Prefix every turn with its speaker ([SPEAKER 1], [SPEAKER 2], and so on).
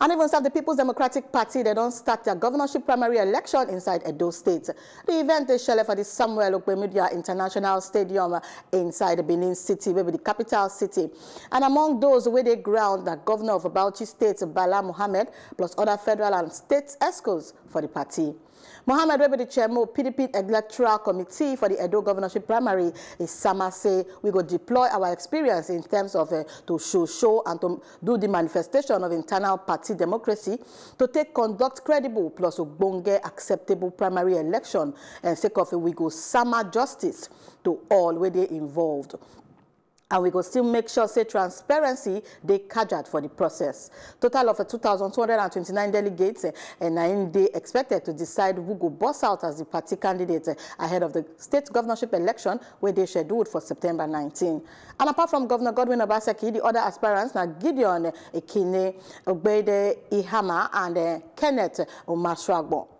[SPEAKER 1] And even some the People's Democratic Party, they don't start their governorship primary election inside Edo State. The event is scheduled for the Samuel Ogbemudia International Stadium inside Benin City, maybe the capital city. And among those where they ground the governor of Bauchi State, Bala Mohammed, plus other federal and state escorts for the party. Mohammed Webe, the chairman of PDP electoral committee for the Edo governorship primary, is Sama say we go deploy our experience in terms of uh, to show show and to do the manifestation of internal party democracy to take conduct credible plus ogbonge acceptable primary election and sake of it we go Sama justice to all where they involved. And we go still make sure say transparency they caveat for the process. Total of 2,229 delegates uh, and they expected to decide who go boss out as the party candidate uh, ahead of the state governorship election where they scheduled for September 19. And apart from Governor Godwin Obaseki, the other aspirants now Gideon Ikhine, Ogbeide Ihama and uh, Kenneth Omasragbo.